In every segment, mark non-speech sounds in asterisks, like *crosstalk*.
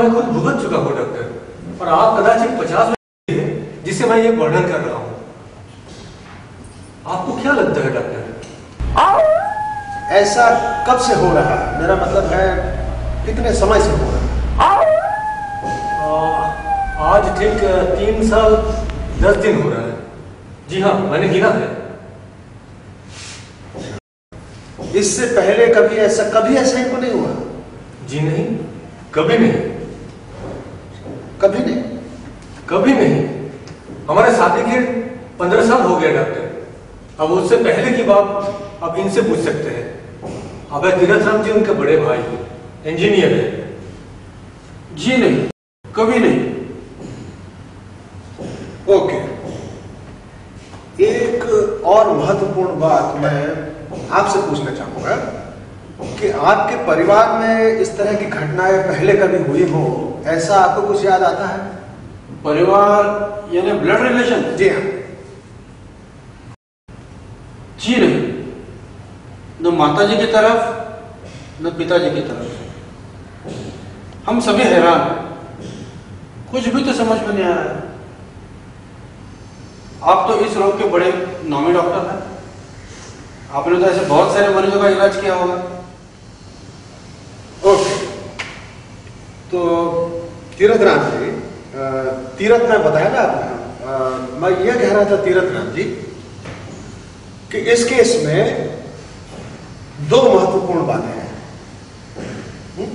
मैं खुद भुगत चुका हूँ डॉक्टर और आप कदाचित पचास है जिसे मैं ये वर्णन कर रहा हूँ। आपको क्या लगता है डॉक्टर ऐसा कब से हो रहा है? मेरा मतलब है कितने समय से हो रहा है? आ, आज ठीक तीन साल दस दिन हो रहा है। जी हाँ मैंने गिना है। इससे पहले कभी ऐसा कभी ऐसा इनको नहीं हुआ? जी नहीं कभी नहीं। कभी नहीं। कभी नहीं। हमारे शादी के पंद्रह साल हो गए डॉक्टर अब उससे पहले की बात आप इनसे पूछ सकते हैं। अब तीरथ राम जी उनके बड़े भाई इंजीनियर है। जी नहीं कभी नहीं। ओके। एक और महत्वपूर्ण बात मैं आपसे पूछना चाहूँगा। कि आपके परिवार में इस तरह की घटनाएँ पहले कभी हुई हो ऐसा आपको कुछ याद आता है? परिवार यानी ब्लड रिलेशन जी हाँ। जी नहीं। न माता जी की तरफ़ न पिताजी की तरफ़। हम सभी हैरान। कुछ भी तो समझ में नहीं आ रहा है। आप तो इस रोग के बड़े नामी डॉक्टर हैं। आपने तो ऐसे बहुत सारे मरीजों का इलाज किया होगा ओके तो तीरथ राम जी तीरथ ने बताया ना आपने मैं ये कह रहा था तीरथ राम जी कि इस केस में दो महत्वपूर्ण बातें हैं। हम्म?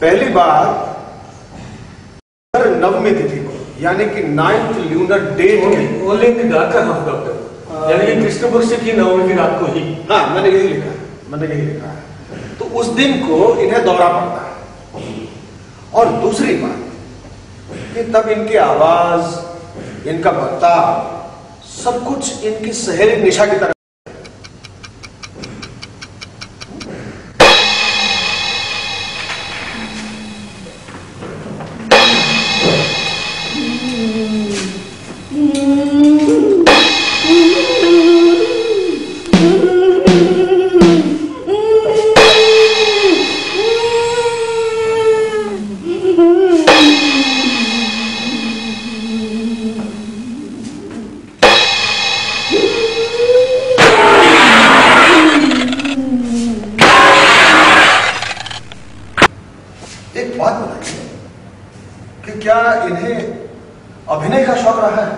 पहली बात हर नवमी तिथि को यानी कि ninth lunar day only in darker half doctor यानी कि कृष्ण पक्ष की नवमी की रात को ही। हाँ मैंने यही लिखा है मैंने यही लिखा है। तो उस दिन को इन्हें दौरा पड़ता है। और दूसरी बात कि तब इनकी आवाज़, इनका बर्ताव, सब कुछ इनकी सहेली निशा की तरह अभिनय का शौक रहा है।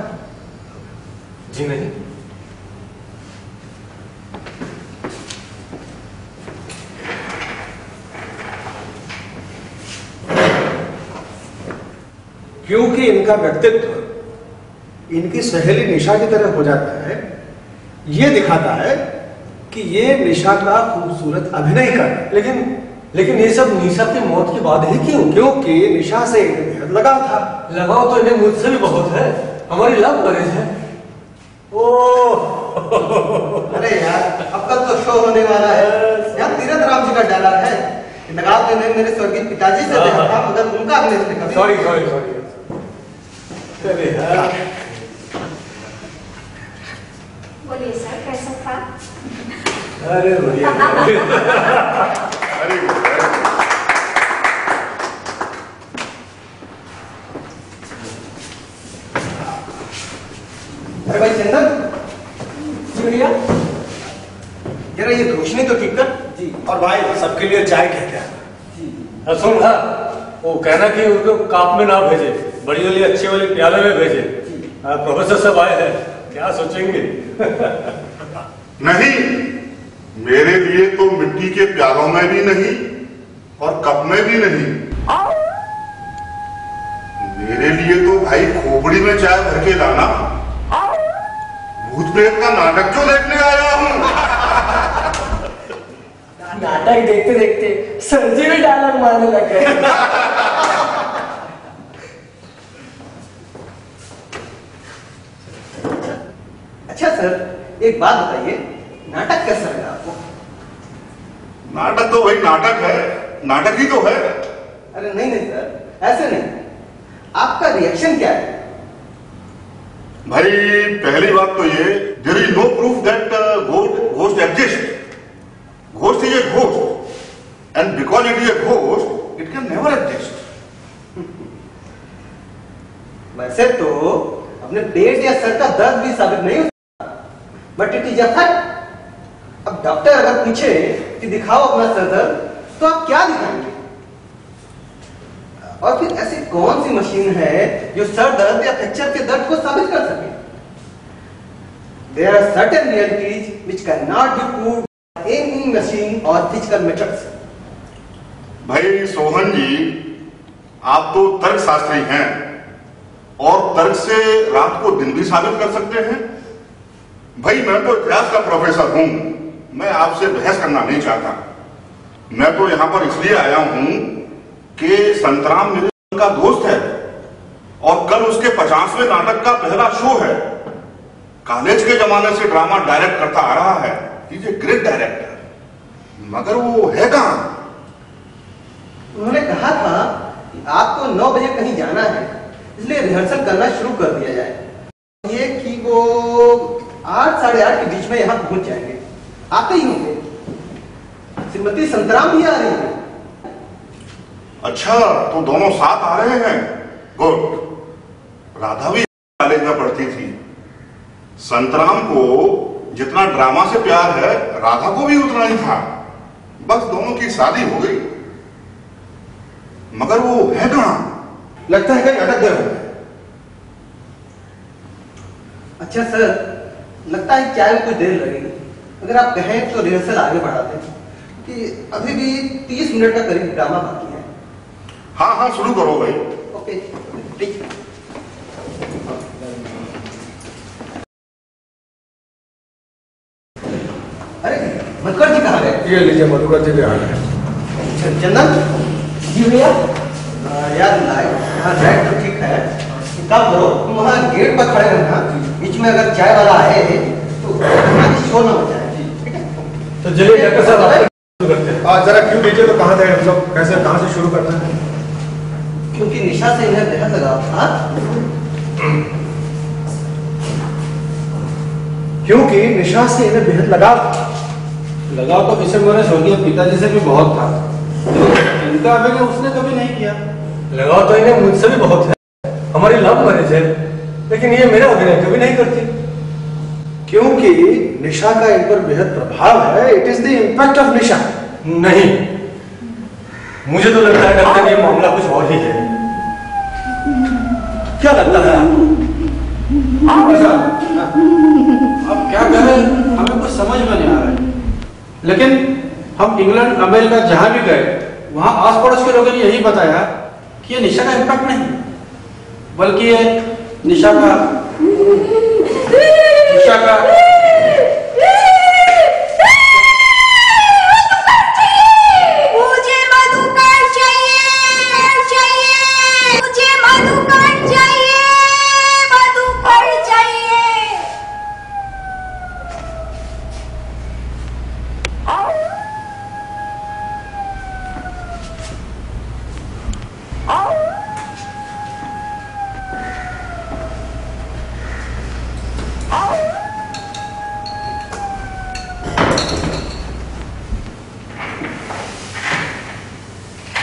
जी नहीं। क्योंकि इनका व्यक्तित्व इनकी सहेली निशा की तरह हो जाता है ये दिखाता है कि ये निशा का खूबसूरत अभिनय कर लेकिन लेकिन ये सब निशा की मौत के बाद ही क्यों? क्योंकि निशा से बेहद लगाव था। लगाव तो इन्हें मुझसे भी बहुत है। हमारी लव मैरिज है। ओ अरे यार अब कल तो शो होने वाला है। यार तीरथ राम जी का डायलॉग है। लगाव तो मैंने मेरे स्वर्गीय पिताजी से देखा था मगर उनका हमने इसमें कभी सॉरी सॉरी सॉरी अरे यार बोलिए सर कैसा था? अरे बढ़िया। *laughs* अरे भाई चंदन। बढ़िया जरा ये रोशनी तो ठीक कर जी। और भाई सबके लिए चाय कह क्या? हाँ, सुन हाँ। वो कहना कि उनको काप में ना भेजे बड़ी वाली अच्छी वाली प्याले में भेजे। हाँ, प्रोफेसर सब आए हैं। क्या सोचेंगे? *laughs* नहीं मेरे लिए तो मिट्टी के प्यालों में भी नहीं और कप में भी नहीं। मेरे लिए तो भाई खोपड़ी में चाय भर के लाना। भूत प्रेत का नाटक क्यों देखने आया हूँ? नाटक देखते देखते सर जी भी डायलॉग मारने लग गए। अच्छा सर एक बात बताइए नाटक कैसा लगा आपको? नाटक तो भाई नाटक है नाटक ही तो है। अरे नहीं नहीं सर ऐसे नहीं। आपका रिएक्शन क्या है? भाई, पहली बात तो ये there is no proof that ghost exist ghost is a ghost and because it is a ghost it can never exist वैसे तो अपने पेट या सर का दर्द भी साबित नहीं हो सकता। बट इट इज़ अ अब डॉक्टर अगर पूछे कि दिखाओ अपना सर दर्द तो आप क्या दिखाएँगे? और फिर ऐसी कौन सी मशीन है जो सर दर्द या फ्रैक्चर के दर्द को साबित कर सके? There are certain realities which can not be proved in machine और फ़िज़िकल मेथड्स भाई सोहन जी, आप तो तर्क शास्त्री हैं और तर्क से रात को दिन भी साबित कर सकते हैं। भाई मैं तो इतिहास का प्रोफेसर हूँ। मैं आपसे बहस करना नहीं चाहता। मैं तो यहाँ पर इसलिए आया हूँ कि संतराम मेरे का दोस्त है और कल उसके पचासवें नाटक का पहला शो है। कॉलेज के जमाने से ड्रामा डायरेक्ट करता आ रहा है। ग्रेट डायरेक्टर मगर वो है कहाँ? उन्होंने कहा था कि आपको नौ बजे कहीं जाना है, इसलिए रिहर्सल करना शुरू कर दिया जाए। ये कि वो आठ, साढ़े आठ के बीच में यहाँ पहुँच जाएँगे। आते ही होंगे? श्रीमती संतराम भी आ रही है। अच्छा तो दोनों साथ आ रहे हैं? गुड राधा भी कॉलेज में पढ़ती थी। संतराम को जितना ड्रामा से प्यार है, राधा को भी उतना ही था। बस दोनों की शादी हो गई। मगर वो है कहाँ? लगता है कहीं अटक गए अच्छा सर, लगता है चाय में कुछ देर लगेगी। अगर आप कहें तो रिहर्सल आगे बढ़ाते दें कि अभी भी तीस मिनट का करीब ड्रामा बाकी है हाँ हाँ शुरू करो भाई। ओके अरे मधुकर जी कहाँ गए? ये लीजिए मधुकर जी भी आ गए। अच्छा, चंदन? जी भैया? यार लाइट यहाँ लाइट तो ठीक है। काम करो तुम वहाँ गेट पर खड़े रहना। बीच में अगर चाय वाला आए तो की शोर ना बजाए ठीक है? तो चलिए डॉक्टर साहब आप करते हैं जरा क्यों दीजिए तो कहाँ थे मतलब कैसे कहाँ से शुरू करना है? क्योंकि निशा से इन्हें बेहद लगाव था। क्योंकि निशा से इन्हें बेहद लगाव था। लगाव तो इसे मेरे स्वर्गीय पिताजी से भी बहुत था। इनका अभिनय उसने कभी नहीं किया। लगाव तो इन्हें मुझसे भी बहुत है। हमारी लव मैरिज है। लेकिन ये मेरा अभिनय कभी नहीं करती। क्योंकि निशा का इन पर बेहद प्रभाव है। It is the impact of निशा। नहीं। मुझे तो लगता है डॉक्टर ये मामला कुछ और ही है। क्या लगता है? आप क्या कह रहे हैं? हमें कुछ समझ में नहीं आ रहा है। लेकिन हम इंग्लैंड अमेरिका जहाँ भी गए वहाँ आस पड़ोस के लोगों ने यही बताया कि ये निशा का इम्पैक्ट नहीं बल्कि ये निशा का निशा का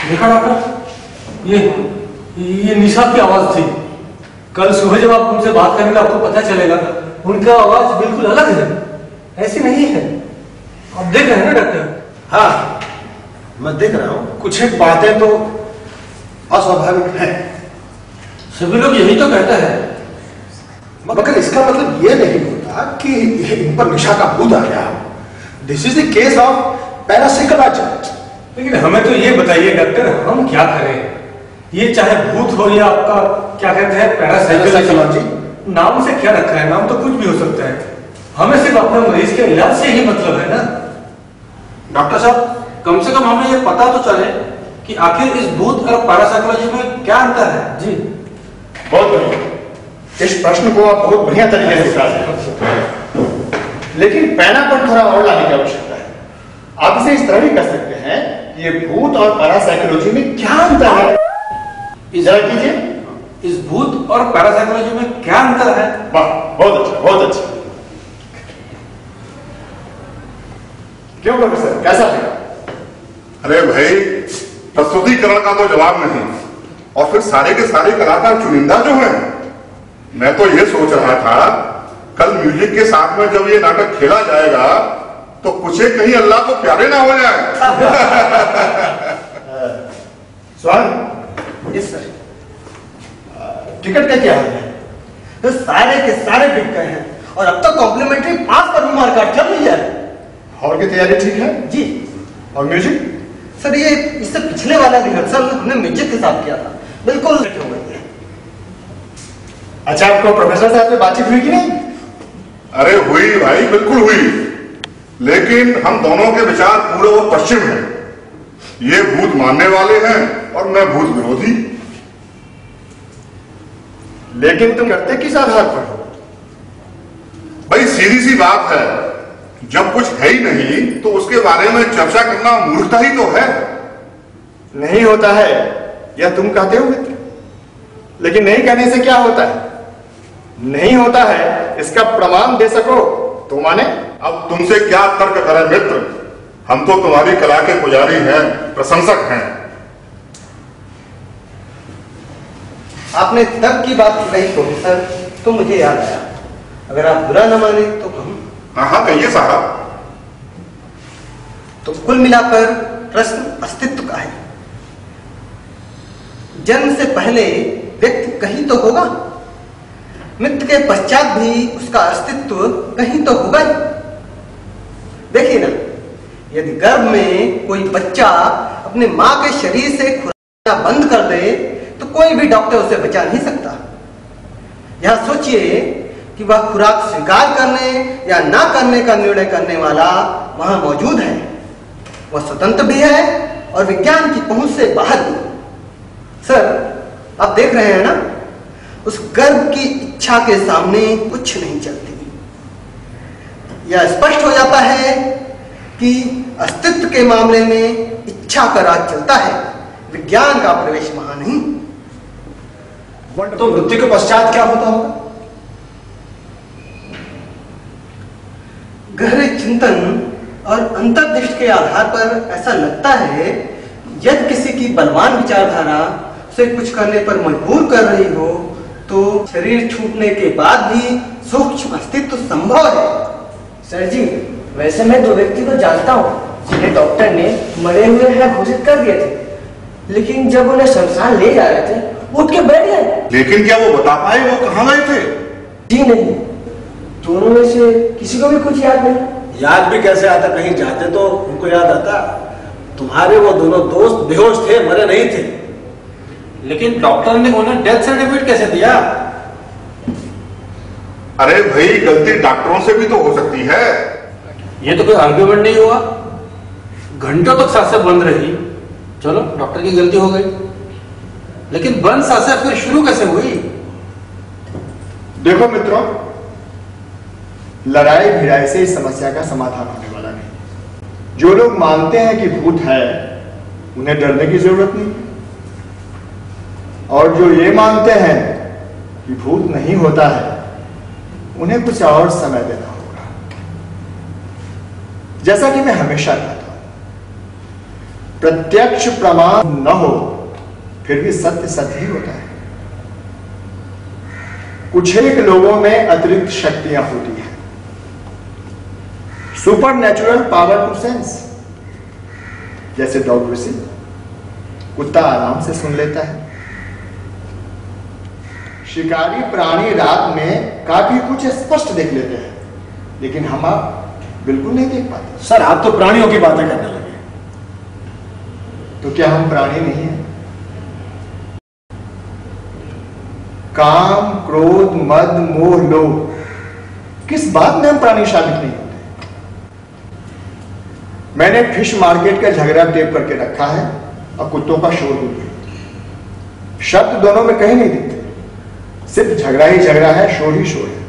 देखा डॉक्टर ये ये निशा की आवाज़ थी। कल सुबह जब आप उनसे बात करेंगे आपको पता चलेगा उनका आवाज़ बिल्कुल अलग है। ऐसी नहीं है। आप देख रहे हैं ना डॉक्टर? हाँ मैं देख रहा हूँ। कुछ एक बातें तो अस्वाभाविक हैं। सभी लोग यही तो कहते हैं। मगर इसका मतलब ये नहीं होता कि इन पर निशा का भूत आ गया this is the case of parapsychology लेकिन हमें तो ये बताइए डॉक्टर हम क्या करें? ये चाहे भूत हो या आपका क्या कहते हैं पैरासाइकोलॉजी नाम से क्या रखा है? नाम तो कुछ भी हो सकता है। हमें सिर्फ़ अपने मरीज़ के इलाज से ही मतलब है ना? डॉक्टर साहब कम से कम हमें ये पता तो चले कि आखिर इस भूत और पैरासाइकोलॉजी में क्या अंतर है। जी। बहुत बढ़िया। इस प्रश्न को आप बहुत बढ़िया तरीके से उठा रहे लेकिन पैना पर थोड़ा और लाने की आवश्यकता है। आप इसे इस तरह भी कर सकते हैं ये भूत और पैरासाइकोलॉजी में क्या अंतर है? जरा कीजिए। इस भूत और पैरासाइकोलॉजी में क्या अंतर है? वाह बहुत अच्छा बहुत अच्छा। क्यों प्रोफेसर कैसा लगा अरे भाई प्रस्तुतिकरण का तो जवाब नहीं। और फिर सारे के सारे कलाकार चुनिंदा जो हैं? मैं तो ये सोच रहा था कल म्यूज़िक के साथ में जब ये नाटक खेला जाएगा तो एक कहीं अल्लाह को प्यारे ना हो जाए। *laughs* यस सर टिकट का क्या हाल है? तो सारे के सारे बिक गए हैं और अब तक कॉम्प्लीमेंट्री पाँच पर मार कार्ड चल रही है। हॉल की तैयारी ठीक है? जी। और म्यूज़िक सर ये इससे पिछले वाला रिहर्सल हमने म्यूज़िक के साथ किया था। बिल्कुल सेट हो गई है। अच्छा आपको प्रोफेसर साहब से बातचीत हुई कि नहीं? अरे हुई भाई बिल्कुल हुई। लेकिन हम दोनों के विचार पूर्व और पश्चिम हैं। ये भूत मानने वाले हैं और मैं भूत विरोधी। लेकिन तुम करते किस आधार पर हो? भाई सीधी सी बात है जब कुछ है ही नहीं तो उसके बारे में चर्चा करना मूर्खता ही तो है। नहीं होता है यह तुम कहते हो मित्र लेकिन नहीं कहने से क्या होता है? नहीं होता है इसका प्रमाण दे सको तो माने। अब तुमसे क्या तर्क करें मित्र? हम तो तुम्हारी कला के पुजारी हैं प्रशंसक हैं। आपने तब की बात नहीं कही प्रोफेसर तो मुझे याद आया। अगर आप बुरा न माने तो कहूँ हाँ हाँ कहिए साहब। तो कुल मिलाकर प्रश्न अस्तित्व का है। जन्म से पहले व्यक्ति कहीं तो होगा। मृत्यु के पश्चात भी उसका अस्तित्व कहीं तो होगा ही। देखिए ना, यदि गर्भ में कोई बच्चा अपने माँ के शरीर से खुराक बंद कर दे तो कोई भी डॉक्टर उसे बचा नहीं सकता। यहाँ सोचिए कि वह खुराक स्वीकार करने या ना करने का निर्णय करने वाला वहाँ मौजूद है। वह स्वतंत्र भी है और विज्ञान की पहुँच से बाहर भी। सर, आप देख रहे हैं ना, उस गर्भ की इच्छा के सामने कुछ नहीं चलती यह स्पष्ट हो जाता है कि अस्तित्व के मामले में इच्छा का राज चलता है। विज्ञान का प्रवेश वहाँ नहीं। तो मृत्यु के पश्चात क्या होता होगा? गहरे चिंतन और अंतर्दृष्टि के आधार पर ऐसा लगता है यदि किसी की बलवान विचारधारा से कुछ करने पर मजबूर कर रही हो तो शरीर छूटने के बाद भी सूक्ष्म अस्तित्व संभव है। सर जी वैसे मैं दो व्यक्ति को जानता हूँ जिन्हें डॉक्टर ने मरे हुए हैं घोषित कर दिए थे। लेकिन जब उन्हें शमशान ले जा रहे थे उठ के बैठ गए। लेकिन क्या वो बता पाए वो कहाँ गए थे? जी नहीं। दोनों में से किसी को भी कुछ याद नहीं। याद भी कैसे आता? कहीं जाते तो उनको याद आता। तुम्हारे वो दोनों दोस्त बेहोश थे मरे नहीं थे। लेकिन डॉक्टर ने उन्हें डेथ सर्टिफिकेट कैसे दिया? अरे भाई गलती डॉक्टरों से भी तो हो सकती है। ये तो कोई आर्ग्यूमेंट नहीं हुआ। घंटों तक साँसें बंद रही। चलो डॉक्टर की गलती हो गई। लेकिन बंद साँसें फिर शुरू कैसे हुई? देखो मित्रों लड़ाई भिड़ाई से इस समस्या का समाधान होने वाला नहीं। जो लोग मानते हैं कि भूत है उन्हें डरने की ज़रूरत नहीं। और जो ये मानते हैं कि भूत नहीं होता है उन्हें कुछ और समय देना होगा। जैसा कि मैं हमेशा कहता हूँ, प्रत्यक्ष प्रमाण न हो, फिर भी सत्य सत्य ही होता है। कुछ एक लोगों में अतिरिक्त शक्तियाँ होती हैं। Super natural power to sense जैसे डॉग कुत्ता आराम से सुन लेता है। शिकारी प्राणी रात में काफ़ी कुछ स्पष्ट देख लेते हैं। लेकिन हम आप बिल्कुल नहीं देख पाते। सर आप तो प्राणियों की बातें करने लगे तो क्या हम प्राणी नहीं हैं? काम क्रोध मद मोह लोभ। किस बात में हम प्राणी शामिल नहीं होते? मैंने फ़िश मार्केट का झगड़ा टेप करके रखा है और कुत्तों का शोर भी शब्द दोनों में कहीं नहीं दिखते। सिर्फ़ झगड़ा ही झगड़ा है शोर ही शोर है।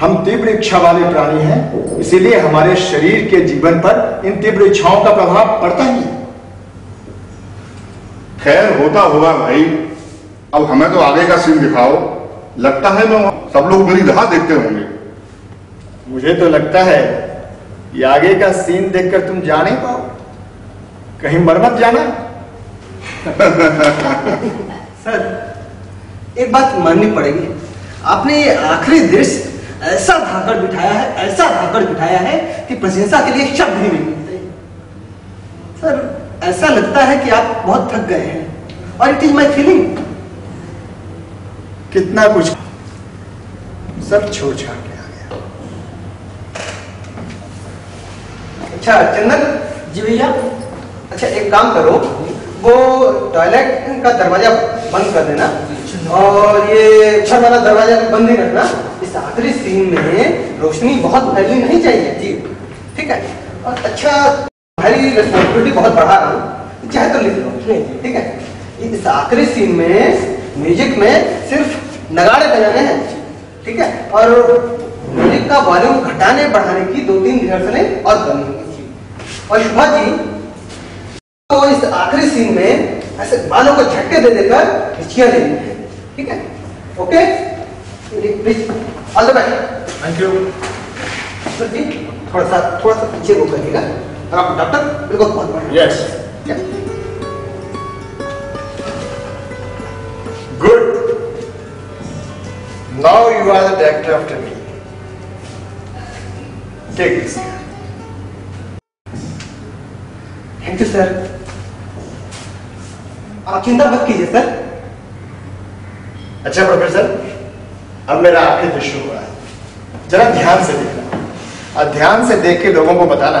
हम तीव्र इच्छा वाले प्राणी हैं इसीलिए हमारे शरीर के जीवन पर इन तीव्र इच्छाओं का प्रभाव पड़ता ही है। खैर होता होगा भाई। अब हमें तो आगे का सीन दिखाओ। लगता है मैं सब लोग मेरी राह देखते होंगे। मुझे तो लगता है ये आगे का सीन देखकर तुम जा नहीं पाओ। कहीं मर मत जाना। *laughs* सर एक बात माननी पड़ेगी। आपने ये आखिरी दृश्य ऐसा धाकर बिठाया है, ऐसा धाकर बिठाया है कि प्रशंसा के लिए शब्द ही नहीं मिलते। सर, ऐसा लगता है कि आप बहुत थक गए हैं। और इट इज़ माई फीलिंग कितना कुछ सब छोड़ छाड़ के आ गया। अच्छा चंदन जी भैया अच्छा एक काम करो, वो टॉयलेट का दरवाज़ा बंद कर देना। और ये छत वाला दरवाज़ा भी बंद ही रखना इस आखिरी सीन में रोशनी बहुत फैलनी नहीं चाहिए जी ठीक है? और अच्छा तुम्हारी रिस्पॉन्सिबिलिटी बहुत बढ़ा रहा हूँ। चाहे तो लिख लो ठीक है? इस आखिरी सीन में म्यूज़िक में सिर्फ़ नगाड़े बजाने हैं। ठीक है? और म्यूज़िक का वॉल्यूम घटाने, बढ़ाने की दो तीन रिहर्सलें और करनी होगी और शुभा जी तो इस आखिरी सीन में ऐसे बालों को झटके दे देकर हिचियाँ लेनी है ठीक है? Okay please all the best thank you sir ji थोड़ा सा थोड़ा सा पीछे वो करिएगा और आप डॉक्टर बिल्कुल बढ़िया। Yes good now you are the director after me take this thank you sir आप चिंता मत कीजिए सर अच्छा प्रोफेसर अब मेरा आखिरी दृश्य हो रहा है। जरा ध्यान से देखना। और ध्यान से देख के लोगों को बताना।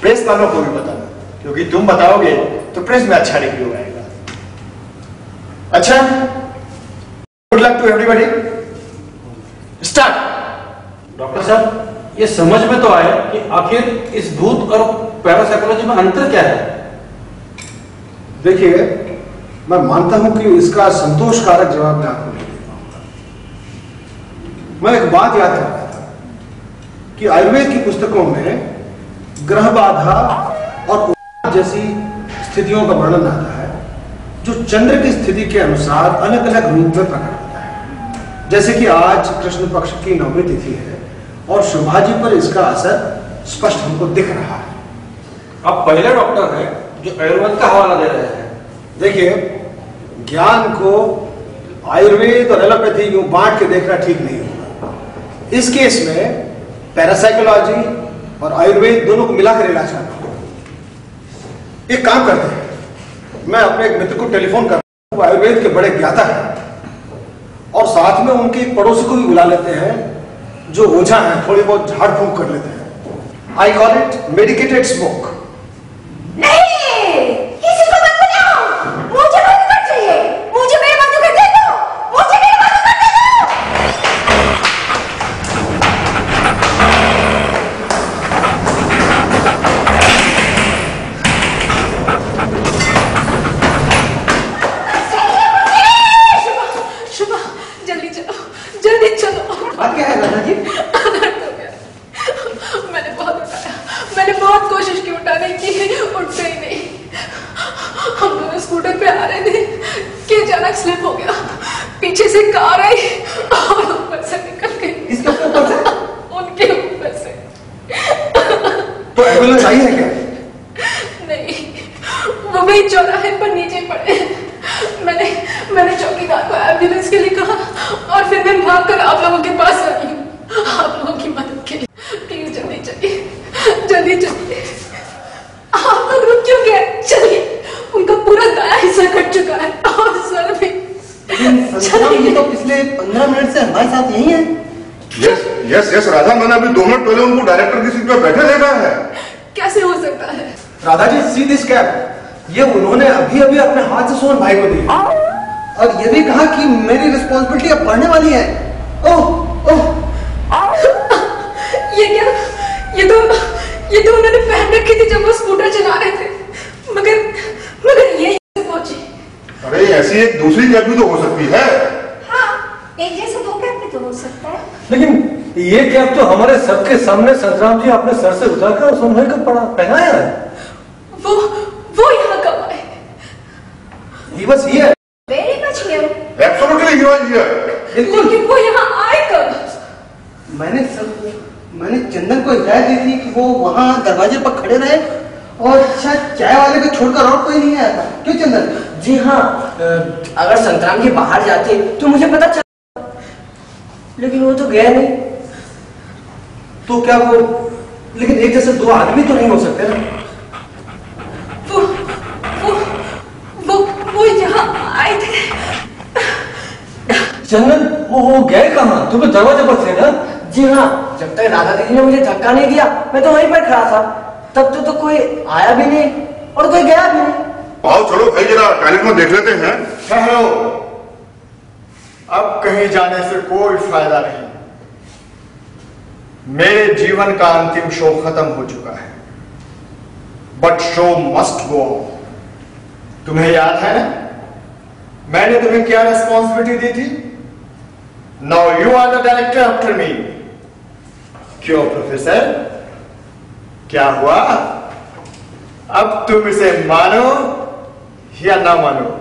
प्रेस वालों को भी बताना। क्योंकि तुम बताओगे तो प्रेस में अच्छा रिव्यू आएगा। अच्छा? Good luck to everybody start doctor साहब ये समझ में तो आया कि आखिर इस भूत और पैरासाइकोलॉजी में अंतर क्या है। देखिए मैं मानता हूँ कि इसका संतोषकारक जवाब मैं आपको नहीं दे पाऊँगा। मैं एक बात याद कर था कि आयुर्वेद की पुस्तकों में ग्रह बाधा और जैसी स्थितियों का वर्णन आता है, जो चंद्र की स्थिति के अनुसार अलग अलग रूप में प्रकट होता है। जैसे कि आज कृष्ण पक्ष की नौवीं तिथि है और शुभाजी पर इसका असर स्पष्ट हमको दिख रहा है। आप पहले डॉक्टर हैं जो आयुर्वेद का हवाला दे रहे हैं। देखिए ज्ञान को आयुर्वेद और एलोपैथी यूँ बांट के देखना ठीक नहीं होगा इस केस में पैरासाइकोलॉजी और आयुर्वेद दोनों को मिलाकर इलाज करना होगा एक काम करते हैं। मैं अपने एक मित्र को टेलीफोन कर रहा हूँ, आयुर्वेद के बड़े ज्ञाता हैं। और साथ में उनके पड़ोसी को भी बुला लेते हैं। जो ओझा हैं थोड़ी बहुत झाड़ फूंक कर लेते हैं। I call it medicated smoke नहीं किसी को मत बनाओ मुझे मधुकर चाहिए मुझे मेरे मधुकर दे दो मुझे मेरे मधुकर दे दो शुभा शुभा जल्दी चलो जल्दी चलो बात क्या है राधा जी दर्द हो गया मैंने बहुत उठाया मैंने बहुत कोशिश की उठाने की उठते ही नहीं हम दोनों स्कूटर पे आ रहे थे कि अचानक स्लिप हो गया पीछे से कार आई और ऊपर से निकल गई किसके ऊपर से उनके ऊपर से तो एंबुलेंस आई है क्या नहीं वो वही चौराहे पर नीचे पड़े मैंने मैंने चौकीदार को एंबुलेंस के लिए कहा और फिर मैं भाग कर आप लोगों के पास आई हूँ आप लोगों की मदद के लिए प्लीज़ जल्दी चलिए जल्दी चलिए आप लोग रुक क्यों गए चलिए उनका पूरा दाया हिस्सा कट चुका है और सर भी लेकिन संजना जी तो पिछले पंद्रह मिनट से हमारे साथ यही है। यस यस यस राधा मैंने अभी दो मिनट पहले उनको डायरेक्टर की सीट पे बैठे देखा है। कैसे हो सकता है? Radha ji see this cab ये उन्होंने अभी अभी अपने हाथ से सोहन भाई को दी। और ये भी कहा कि मेरी रिस्पॉन्सिबिलिटी अब बढ़ने वाली है। ओह ओह। ये क्या? ये तो ये तो उन्होंने पहन रखी थी जब वो स्कूटर चला रहे थे। मगर मगर ये अरे ऐसी एक दूसरी कैब भी तो हो सकती है। हाँ एक जैसे दो कैब भी तो हो सकता है। लेकिन ये कैप तो हमारे सबके सामने संतराम जी अपने सर से उतारकर सोन भाई को पड़ा पहनाया है। वो वो यहाँ कब आए? ये ही। Was here very much here दी है। लेकिन वो यहाँ आए कब? मैंने सब मैंने चंदन को हिदायत दी थी कि वो वहाँ दरवाजे पर खड़े रहे और शायद चाय वाले को छोड़कर और कोई नहीं आया था। क्यों चंदन? जी हाँ अगर संतराम जी बाहर जाते तो मुझे पता चल लेकिन वो तो गया नहीं। तो क्या वो लेकिन एक जैसे दो आदमी तो नहीं हो सकते ना। वो वो वो वो यहाँ आए थे। चंदन वो वो गए कहाँ? तुम्हें दरवाजे पर थे ना? जी हाँ जब तक राधा दीदी ने मुझे धक्का नहीं दिया मैं तो वहीं पर खड़ा था। तब तो, तो कोई आया भी नहीं और कोई गया भी नहीं। आओ चलो भाई जरा टॉयलेट में देख लेते हैं। ठहरो। अब कहीं जाने से कोई फ़ायदा नहीं। मेरे जीवन का अंतिम शो खत्म हो चुका है। बट शो मस्ट गो तुम्हें याद है ना? मैंने तुम्हें क्या रेस्पॉन्सिबिलिटी दी थी? Now you are the director after me क्यों प्रोफेसर क्या हुआ? अब तुम इसे मानो shi ya nama ne.